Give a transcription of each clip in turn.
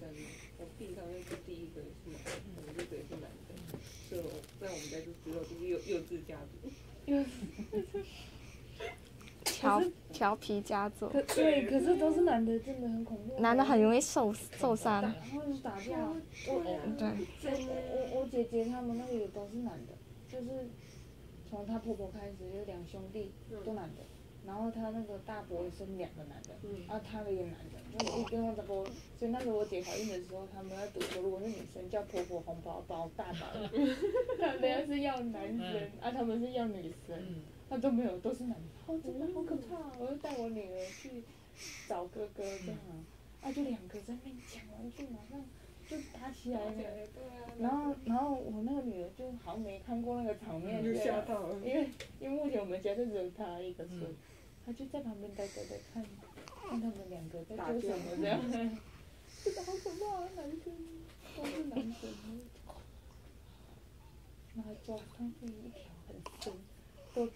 我上面是第一个是男，我就觉得是男的，所以我在我们家就是幼幼稚家族，幼，调调皮家族，对，可是都是男的，真的很恐怖，男的很容易受受伤，我对，我我姐姐他们那里都是男的，就是从婆婆开始就两兄弟都男的。然后他那个大伯两个男的，他男的，就一跟我大伯，所以那时候我姐怀孕的时候，他们要赌说，如果是女生叫婆婆红包包大包，他们要是要男生，啊，他们是要女生。他都没有，都是男的，哦，真的好可怕！我就带我女儿去找哥哥这样，啊，就两个在那边抢玩具，马上就打起来了。然后，然后我那个女儿就好像没看过那个场面，就吓到了。因为，因为目前我们家就只有她一个孙，她就在旁边呆呆的看，看他们两个在做什么这样。真 的好可怕，啊男生都是男生，然后抓他们一条很深。都都，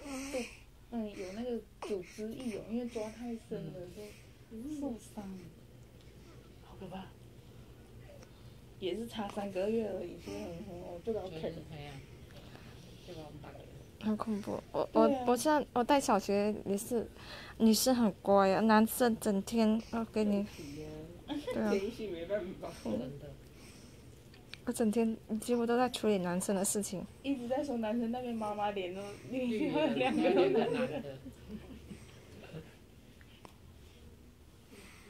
嗯，有那个组织意哦，因为抓太深了都受伤，好可怕。也是差三个月而已，所以很很，就老啃。很恐怖，我我我现在我带小学也是，女生很乖啊，男生整天要给你，对啊。我整天几乎都在处理男生的事情，一直在说男生那边妈妈脸都另外两个男的。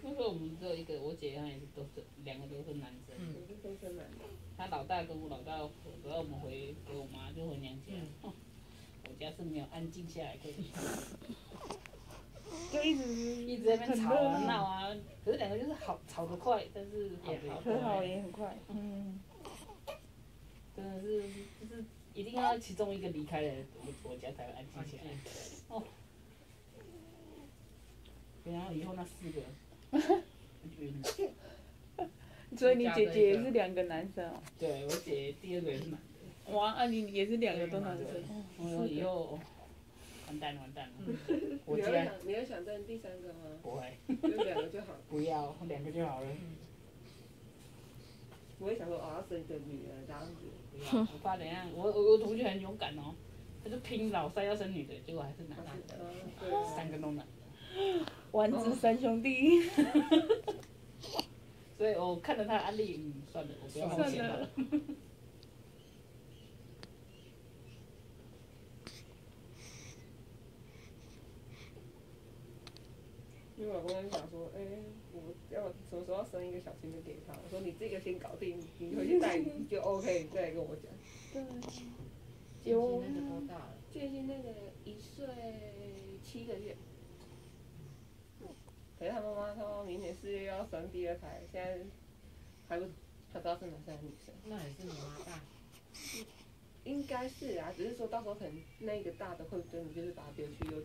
那时候我们只有一个，我姐她也是都是两个都是男生，都是男的。他老大跟我老大，主要我们回给我妈就回娘家，我家是没有安静下来过。就一直一直在那边吵啊闹啊，可是两个就是好吵得快，但是和好也很快，嗯。真的是，就是一定要其中一个离开了，我我家才会安静下来。哦。然后以后那四个。所以你姐姐也是两个男生哦。对，我姐第二个也是男的。哇，啊你也是两个都男生。我说以后，完蛋完蛋了。你要想你要想争第三个吗？不会。就两个就好。不要，两个就好了。我也想说，哦，要生一个女儿这样子。我爸怎样？我我我同学很勇敢哦，他就拼老三要生女的，结果还是男的，三个都男的，丸子三兄弟。所以我看了他安利，嗯，算了，我不要冒险了。因为我公就想说，哎，我要什么时候要生一个小青的给他？我说你这个先搞定，你回去带就 OK，再来跟我讲。对。有。那个多大了？最近那个一岁七个月。可是他妈妈说明年四月要生第二胎，现在还不还不知道是男生还是女生。那也是你妈大。应该是啊，只是说到时候可能那个大的会真的就是把他丢去幼。